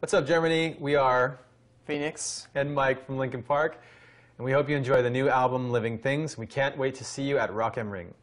What's up, Germany? We are Phoenix. and Mike from Linkin Park, and we hope you enjoy the new album, Living Things. We can't wait to see you at Rock am Ring.